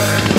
Yeah.